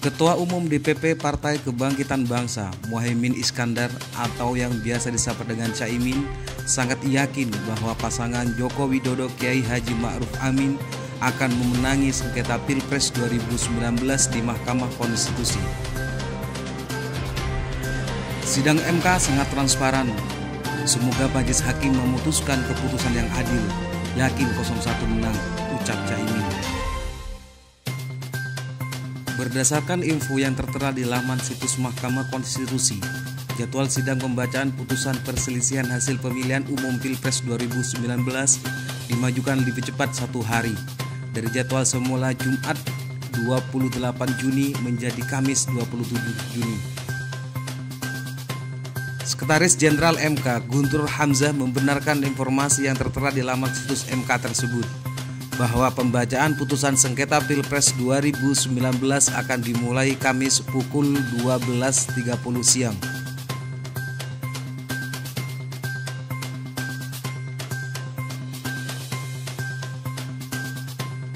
Ketua Umum DPP Partai Kebangkitan Bangsa, Muhaimin Iskandar atau yang biasa disapa dengan Caimin, sangat yakin bahwa pasangan Joko Widodo Kiai Haji Ma'ruf Amin akan memenangi sengketa Pilpres 2019 di Mahkamah Konstitusi. Sidang MK sangat transparan. Semoga Majelis Hakim memutuskan keputusan yang adil. Yakin 01 menang, ucap Caimin. Berdasarkan info yang tertera di laman situs Mahkamah Konstitusi, jadwal sidang pembacaan putusan perselisihan hasil pemilihan umum Pilpres 2019 dimajukan lebih cepat satu hari dari jadwal semula Jumat 28 Juni menjadi Kamis 27 Juni. Sekretaris Jenderal MK Guntur Hamzah membenarkan informasi yang tertera di laman situs MK tersebut bahwa pembacaan putusan sengketa Pilpres 2019 akan dimulai Kamis pukul 12.30 siang.